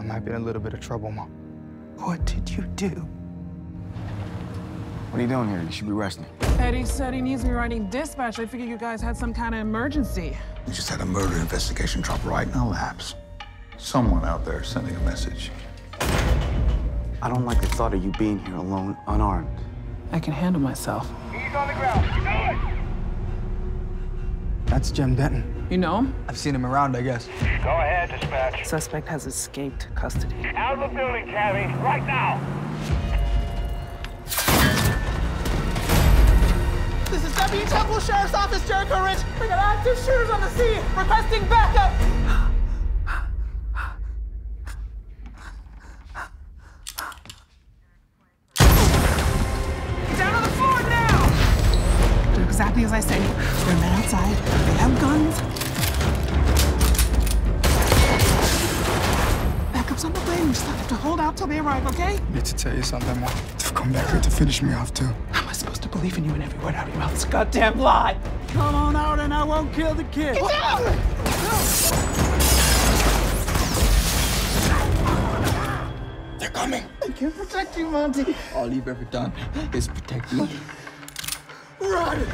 I might be in a little bit of trouble, Mom. What did you do? What are you doing here? You should be resting. Eddie said he needs me writing dispatch. I figured you guys had some kind of emergency. We just had a murder investigation drop right in our laps. Someone out there sending a message. I don't like the thought of you being here alone, unarmed. I can handle myself. He's on the ground. Do it! That's Jim Denton. You know him? I've seen him around, I guess. Go ahead, dispatch. Suspect has escaped custody. Out of the building, Tabby, right now. This is W Temple Sheriff's Office, Jericho Ridge. We got active shooters on the scene, requesting backup. Down on the floor now! Do exactly as I say. There are men outside. They have guns. To hold out till they arrive, okay? I need to tell you something, Mom. They've come back here to finish me off, too. How am I supposed to believe in you and every word out of your mouth? It's a goddamn lie. Come on out and I won't kill the kid. Get down! They're coming. I can't protect you, Monty. All you've ever done is protect me. Run!